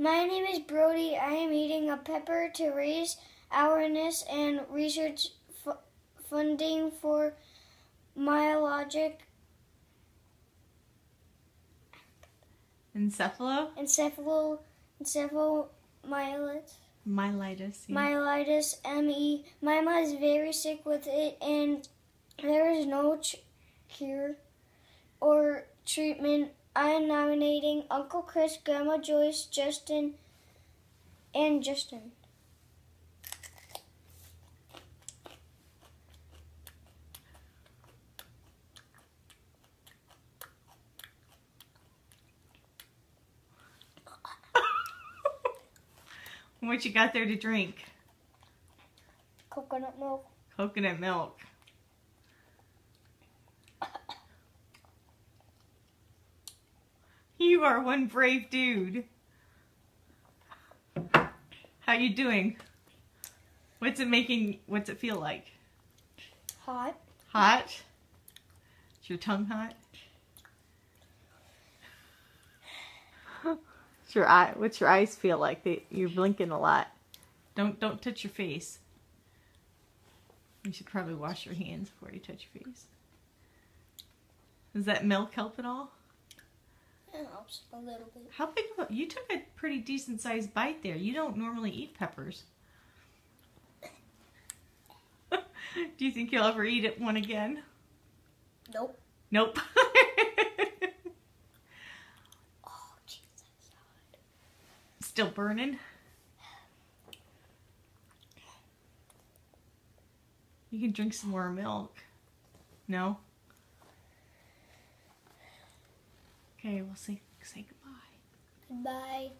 My name is Brody. I am eating a pepper to raise awareness and research f- funding for myologic Encephalo? encephalo encephalomyelitis. Myelitis. yeah. myelitis ME. My mom is very sick with it, and there is no ch- cure or treatment. I am nominating Uncle Chris, Grandma Joyce, Justin, and Justin. what you got there to drink? Coconut milk. Coconut milk. You are one brave dude. How you doing? What's it making? What's it feel like? Hot. Hot? Is your tongue hot? What's your eye? What's your eyes feel like? They, you're blinking a lot. Don't don't touch your face. You should probably wash your hands before you touch your face. Does that milk help at all? It helps a little bit. How big of a, you took a pretty decent sized bite there. You don't normally eat peppers. Do you think you'll ever eat it one again? Nope. Nope. Oh, Jesus. Still burning? You can drink some more milk. No? Okay, we'll say say goodbye. Goodbye.